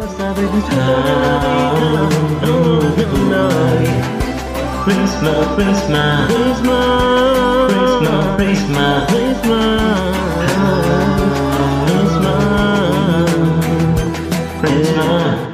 Prisma, Prisma, Prisma, Prisma, Prisma, Prisma, Prisma, Prisma.